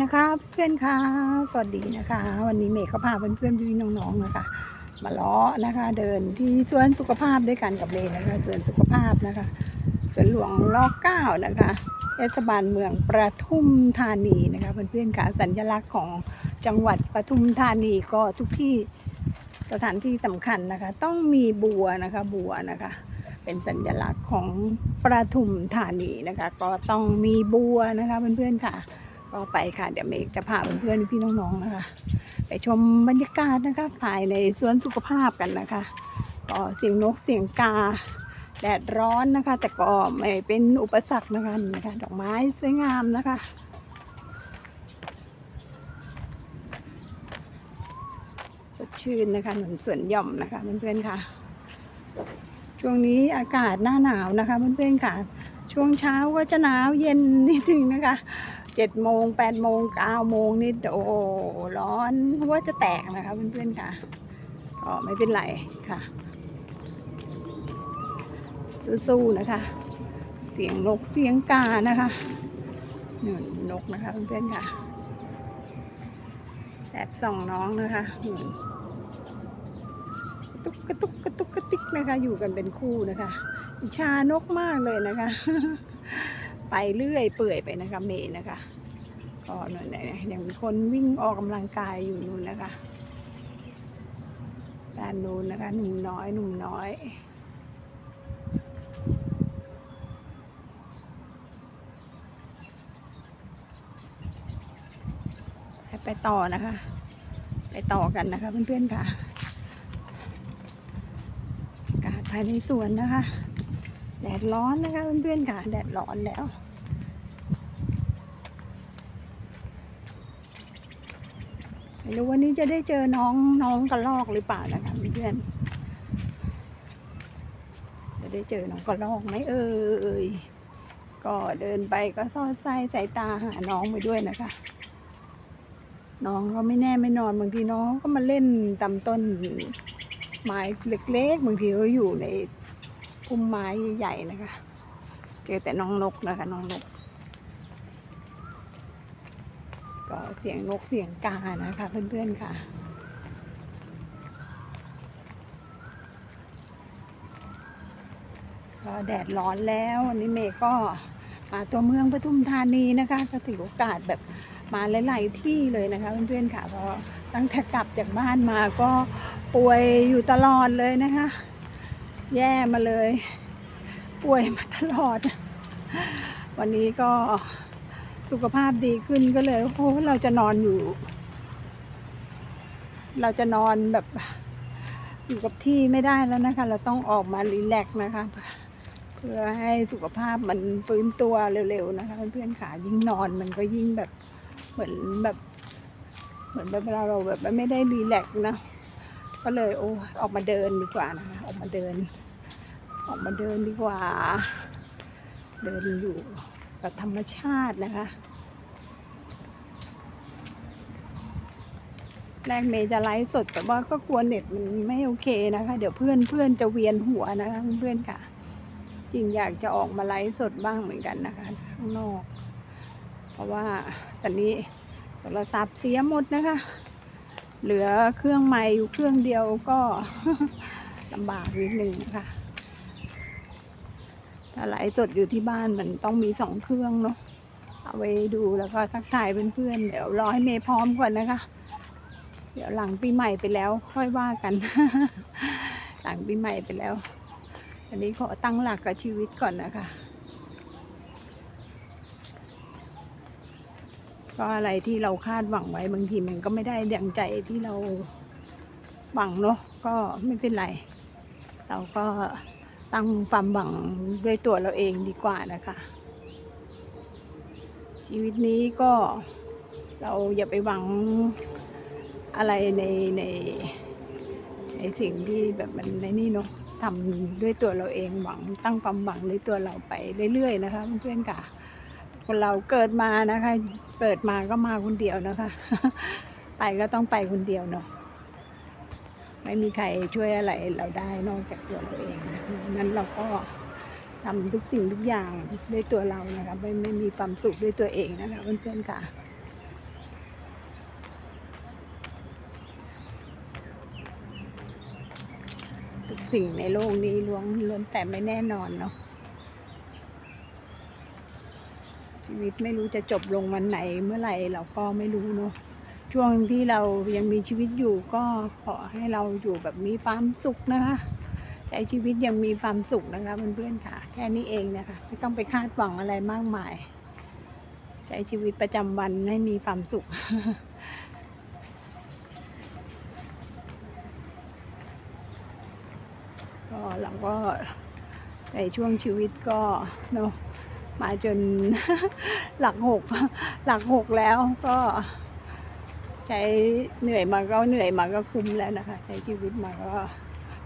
นะคะ เพื่อนค่ะสวัสดีนะคะ วันนี้เมย์ก็พาเพื่อนๆพี่น้องๆนะคะ มาล้อนะคะ เดินที่สวนสุขภาพด้วยกันกับเมย์นะคะสวนสุขภาพนะคะสวนหลวงรอเก้านะคะเทศบาลเมืองประทุมธานีนะคะเพื่อนๆค่ะสัญลักษณ์ของจังหวัดประทุมธานีก็ทุกที่สถานที่สำคัญนะคะ ต้องมีบัวนะคะบัวนะคะเป็นสัญลักษณ์ของประทุมธานีนะคะ ก็ต้องมีบัวนะคะเพื่อนๆค่ะ ก็ไปค่ะ เดี๋ยวเมกจะพาเพื่อนๆพี่น้องๆนะคะ ไปชมบรรยากาศนะคะภายในสวนสุขภาพกันนะคะ ก็เสียงนกเสียงกาแดดร้อนนะคะ แต่ก็ไม่เป็นอุปสรรคนะคะนี่นะคะดอกไม้สวยงามนะคะสดชื่นนะคะเหมือนสวนหย่อมนะคะเพื่อนๆค่ะ ช่วงนี้อากาศหน้าหนาวนะคะเพื่อนๆค่ะ ช่วงเช้าก็จะหนาวเย็นนิดนึงนะคะ จ็ดโมงแปดโมงเก้าโมงนี่โอ้ร้อนว่าจะแตกนะคะเพื่อนๆค่ะก็ไม่เป็นไรค่ะสู้ๆนะคะ เสียงนกเสียงกานะคะนี่นกนะคะเพื่อนๆค่ะแอบส่องน้องนะคะอืมกระตุกกระตุกกระตุกกระติกนะคะ อยู่กันเป็นคู่นะคะอิจฉานกมากเลยนะคะ ไปเรื่อยเปื่อยไปนะคะเมย์นะคะก็นั่นแหละยังมีคนวิ่งออกกำลังกายอยู่นู่นนะคะด้านนู้นนะคะหนุ่มน้อยหนุ่มน้อยไปต่อนะคะ ไปต่อกันนะคะเพื่อนๆค่ะอากาศภายในสวนนะคะ แดดร้อนนะคะเพื่อนๆค่ะ แดดร้อนแล้ว ไม่รู้วันนี้จะได้เจอน้องน้องกระลอกหรือเปล่านะคะเพื่อนจะได้เจอน้องกระลอกไหมเอ่ยก็เดินไปก็ซอดไส้สายตาหาน้องไปด้วยนะคะ น้องเขาไม่แน่ไม่นอนบางทีน้องก็มาเล่นตามต้นไม้เล็กๆบางทีเขาอยู่ใน พุ่มไม้ใหญ่ๆนะคะ เจอแต่น้องนกนะคะน้องนก ก็เสียงนกเสียงกานะคะ เพื่อนๆค่ะก็แดดร้อนแล้ววันนี้เมย์ก็มาตัวเมืองปทุมธานีนะคะก็ถือโอกาสแบบมาหลายๆที่เลยนะคะเพื่อนๆค่ะเพราะตั้งแต่กลับจากบ้านมาก็ป่วยอยู่ตลอดเลยนะคะ แย่มาเลย ป่วยมาตลอด วันนี้ก็สุขภาพดีขึ้นก็เลยโอ้เราจะนอนอยู่ เราจะนอนแบบอยู่กับที่ไม่ได้แล้วนะคะ เราต้องออกมารีแลกนะคะ เพื่อให้สุขภาพมันฟื้นตัวเร็วๆนะคะเพื่อนๆขายิ่งนอนมันก็ยิ่งแบบเหมือนแบบเหมือนแบบเวลาเราแบบไม่ได้รีแลกนะ ก็เลยโอ้ออกมาเดินดีกว่านะคะออกมาเดิน ออกมาเดินดีกว่า เดินอยู่กับธรรมชาตินะคะแรกเมย์จะไลฟ์สดแต่ว่าก็กลัวเน็ตมันไม่โอเคนะคะ เดี๋ยวเพื่อนเพื่อนจะเวียนหัวนะคะเพื่อนๆค่ะ จริงอยากจะออกมาไลฟ์สดบ้างเหมือนกันนะคะข้างนอก เพราะว่าตอนนี้โทรศัพท์เสียหมดนะคะ เหลือเครื่องใหม่อยู่เครื่องเดียวก็ลำบากนิดนึงนะคะ ถ้าไลฟ์สดอยู่ที่บ้านมันต้องมีสองเครื่องเนาะเอาไว้ดูแล้วก็ทักทายเพื่อนๆเดี๋ยวรอให้เมย์พร้อมก่อนนะคะ เดี๋ยวหลังปีใหม่ไปแล้วค่อยว่ากัน หลังปีใหม่ไปแล้ว อันนี้ขอตั้งหลักกับชีวิตก่อนนะคะก็อะไรที่เราคาดหวังไว้บางทีมันก็ไม่ได้ดังใจที่เราหวังเนาะก็ไม่เป็นไร เราก็ ตั้งความหวังด้วยตัวเราเองดีกว่านะคะ ชีวิตนี้ก็เราอย่าไปหวังอะไรในในในสิ่งที่แบบมันในนี่เนาะทำด้วยตัวเราเองหวังตั้งความหวังด้วยตัวเราไปเรื่อยๆนะคะเพื่อนๆค่ะคนเราเกิดมานะคะ เกิดมาก็มาคนเดียวนะคะ ไปก็ต้องไปคนเดียวเนาะ ไม่มีใครช่วยอะไรเราได้นอกจากตัวเราเองนะนั้นเราก็ทำทุกสิ่งทุกอย่างด้วยตัวเรานะครับไม่ไม่มีความสุขด้วยตัวเองนะคะเพื่อนๆค่ะทุกสิ่งในโลกนี้ล้วงล้วนแต่ไม่แน่นอนเนาะชีวิตไม่รู้จะจบลงวันไหนเมื่อไหร่เราก็ไม่รู้เนาะ ช่วงที่เรายังมีชีวิตอยู่ก็ขอให้เราอยู่แบบมีความสุขนะคะใช้ชีวิตยังมีความสุขนะคะเพื่อนๆค่ะ แค่นี้เองนะคะไม่ต้องไปคาดหวังอะไรมากมาย ใช้ชีวิตประจำวันให้มีความสุขก็เราก็ในช่วงชีวิตก็เนาะมาจนหลักหกหลักหกแล้วก็ ใช้เหนื่อยมาก็เหนื่อยมาก็คุ้มแล้วนะคะ ใช้ชีวิตมาก็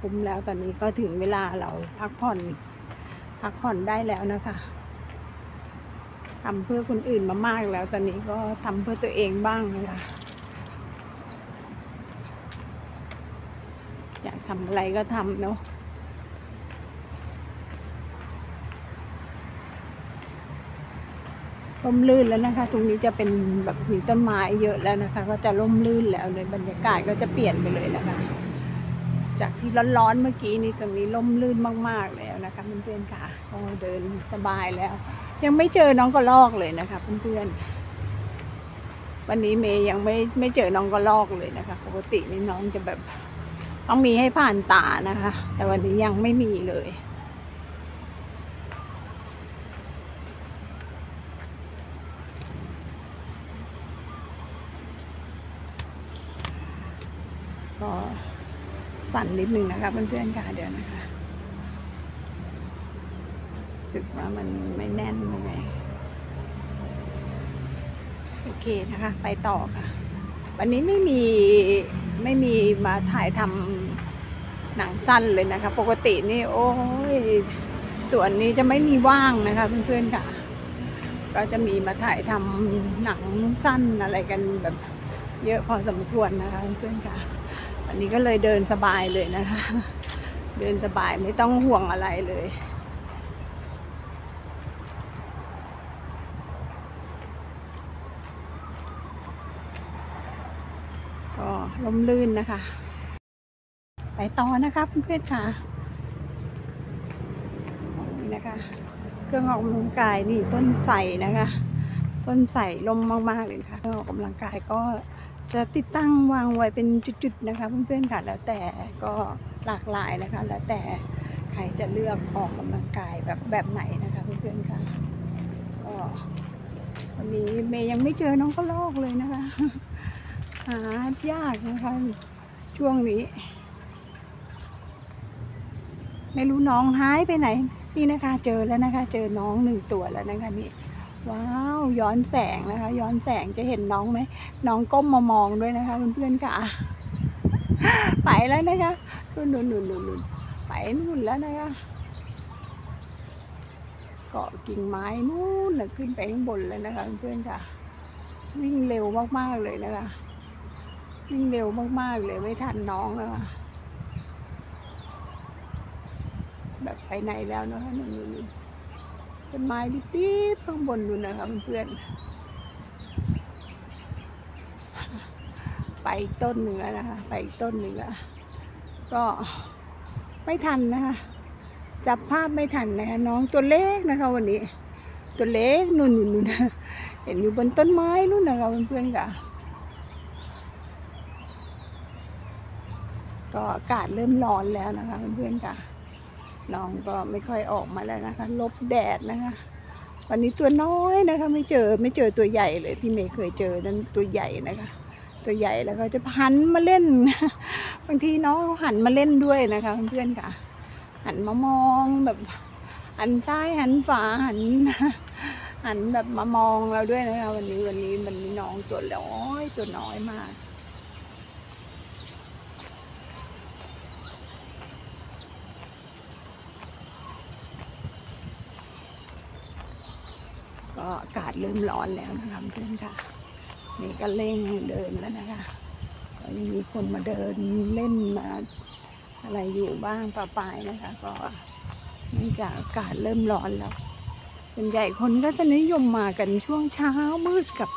คุ้มแล้วตอนนี้ก็ถึงเวลาเราพักผ่อนพักผ่อนได้แล้วนะคะทำเพื่อคนอื่นมามากแล้ว ตอนนี้ก็ทำเพื่อตัวเองบ้างนะคะอยากทำอะไรก็ทำเนาะ ร่มรื่นแล้วนะคะ ตรงนี้จะเป็นแบบมีต้นไม้เยอะแล้วนะคะ ก็จะร่มรื่นแล้วเลยบรรยากาศก็จะเปลี่ยนไปเลยนะคะ จากที่ร้อนๆเมื่อกี้นี่ตรงนี้ร่มรื่นมาก ๆแล้วนะคะเพื่อนๆค่ะก็เดินสบายแล้ว ยังไม่เจอน้องกระลอกเลยนะคะเพื่อนๆวันนี้เมย์ยังไม่ไม่เจอน้องกระลอกเลยนะคะ ปกตินี่น้องจะแบบต้องมีให้ผ่านตานะคะ แต่วันนี้ยังไม่มีเลย ก็สั่นนิดนึงนะคะเพื่อนๆค่ะเดี๋ยวนะคะรู้สึกว่ามันไม่แน่นเลยโอเคนะคะ ไปต่อค่ะ วันนี้ไม่มีไม่มีมาถ่ายทำหนังสั้นเลยนะคะ ปกตินี่โอ้ยส่วนนี้จะไม่มีว่างนะคะเพื่อนๆค่ะ ก็จะมีมาถ่ายทำหนังสั้นอะไรกันแบบเยอะพอสมควรนะคะเพื่อนๆค่ะ วันนี้ก็เลยเดินสบายเลยนะคะ เดินสบายไม่ต้องห่วงอะไรเลยก็ลมลื่นนะคะ ไปต่อนะคะเพื่อนๆค่ะนี่นะคะ เครื่องออกกำลังกายนี่ต้นใส่นะคะ ต้นใส่ลมมากๆเลยค่ะเครื่องออกกำลังกายก็ จะติดตั้งวางไว้เป็นจุดๆนะคะ เพื่อนๆค่ะแล้วแต่ก็หลากหลายนะคะ แล้วแต่ใครจะเลือกออกกำลังกายแบบแบบไหนนะคะเพื่อนๆค่ะก็วันนี้เมย์ยังไม่เจอน้องก็ลอกเลยนะคะ หายากนะคะช่วงนี้ ไม่รู้น้องหายไปไหน นี่นะคะ เจอแล้วนะคะ เจอน้องหนึ่งตัวแล้วนะคะนี่ ว้าวย้อนแสงนะคะ ย้อนแสงจะเห็นน้องไหมน้องก้มมามองด้วยนะคะเพื่อนๆค่ะ ไปแล้วนะคะนู่นนู่นนู่นนู่นไปนู่นแล้วนะคะเกาะกิ่งไม้นู่นนะขึ้นไปข้างบนเลยนะคะเพื่อนๆค่ะ วิ่งเร็วมากๆเลยนะคะ วิ่งเร็วมากๆเลยไม่ทันน้องแล้วอะแบบไปไหนแล้วนะคะนู่นนุ่น ต้นไม้ดิบๆข้างบนนู่นนะคะเพื่อนไปต้นหนึ่งแล้วนะคะ ไปต้นหนึ่งแล้วก็ไม่ทันนะคะ จับภาพไม่ทันนะคะน้องตัวเล็กนะคะ วันนี้ ตัวเล็กนู่นนู่นนู่นเห็นอยู่บนต้นไม้นู่นนะคะเพื่อนๆค่ะก็อากาศเริ่มร้อนแล้วนะคะเพื่อนๆค่ะ น้องก็ไม่ค่อยออกมาแล้วนะคะ ลบแดดนะคะ วันนี้ตัวน้อยนะคะ ไม่เจอไม่เจอตัวใหญ่เลยที่เมย์เคยเจอนั้นตัวใหญ่นะคะ ตัวใหญ่แล้วก็จะหันมาเล่น บางทีน้องหันมาเล่นด้วยนะคะเพื่อนๆค่ะ หันมามองแบบหันซ้ายหันขวาหันหันแบบมามองเราด้วยนะคะ วันนี้วันนี้มันมีน้องตัวน้อยตัวน้อยมาก ก็อากาศเริ่มร้อนแล้วนะคะเพื่อนค่ะ นี่ก็เร่งเดินแล้วนะคะก็ยังมีคนมาเดินเล่นมาอะไรอยู่บ้างปะปายนะคะ ก็เนื่องจากอากาศเริ่มร้อนแล้วส่วนใหญ่คนก็จะนิยมมากันช่วงเช้ามืดกับ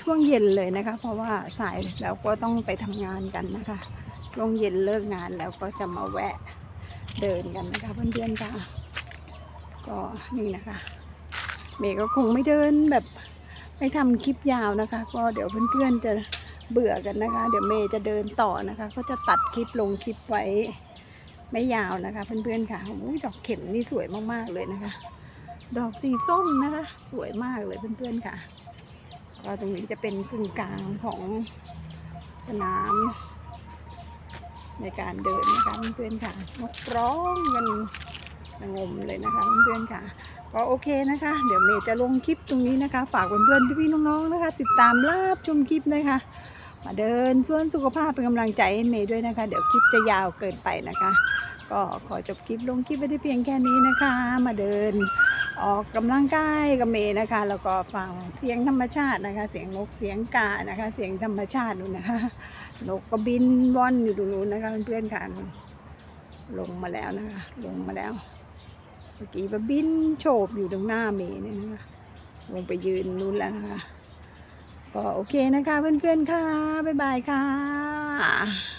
ช่วงเย็นเลยนะคะ เพราะว่าสายแล้วก็ต้องไปทำงานกันนะคะช่วงเย็นเลิกงานแล้วก็จะมาแวะเดินกันนะคะเพื่อนๆค่ะก็นี่นะคะ เมย์ก็คงไม่เดินแบบไม่ทำคลิปยาวนะคะ ก็เดี๋ยวเพื่อนๆจะเบื่อกันนะคะ เดี๋ยวเมย์จะเดินต่อนะคะ ก็จะตัดคลิปลงคลิปไว้ไม่ยาวนะคะ เพื่อนๆค่ะอุ้ยดอกเข็มนี่สวยมากๆเลยนะคะ ดอกสีส้มนะคะ สวยมากเลยเพื่อนๆค่ะก็ตรงนี้จะเป็นกึ่งกลางของสนามในการเดินนะคะเพื่อนๆค่ะนกร้องกัน งมเลยนะคะเพื่อนๆค่ะ ก็โอเคนะคะ เดี๋ยวเมย์จะลงคลิปตรงนี้นะคะ ฝากเพื่อนๆพี่ๆน้องๆนะคะ ติดตามรับชมคลิปนะคะมาเดินส่วนสุขภาพเป็นกำลังใจให้เมย์ด้วยนะคะ เดี๋ยวคลิปจะยาวเกินไปนะคะ ก็ขอจบคลิปลงคลิปไว้ได้เพียงแค่นี้นะคะ มาเดินออกกำลังกายกับเมย์นะคะ แล้วก็ฟังเสียงธรรมชาตินะคะ เสียงนกเสียงกานะคะ เสียงธรรมชาตินู่นนะคะนกก็บินว่อนอยู่ตรงนู้นนะคะเพื่อนๆค่ะลงมาแล้วนะคะ ลงมาแล้ว มื่อกี้มาบินโฉบอยู่ตรงหน้าเมย์เนี่ยนะคะลงไปยืนนู้นแล้วนะคะก็โอเคนะคะเพื่อนๆค่ะ บ๊ายบายค่ะ